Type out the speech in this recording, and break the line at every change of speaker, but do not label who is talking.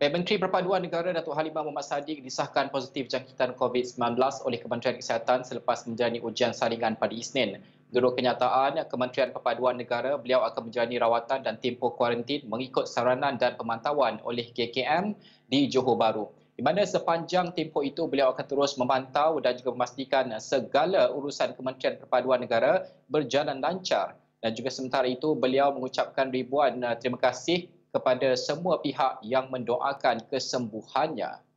Menteri Perpaduan Negara Datuk Halimah Muhammad Sadiq disahkan positif jangkitan COVID-19 oleh Kementerian Kesihatan selepas menjalani ujian saringan pada Isnin. Menurut kenyataan Kementerian Perpaduan Negara, beliau akan menjalani rawatan dan tempoh kuarantin mengikut saranan dan pemantauan oleh KKM di Johor Bahru. Di mana sepanjang tempoh itu beliau akan terus memantau dan juga memastikan segala urusan Kementerian Perpaduan Negara berjalan lancar. Dan juga sementara itu beliau mengucapkan ribuan terima kasih kepada semua pihak yang mendoakan kesembuhannya.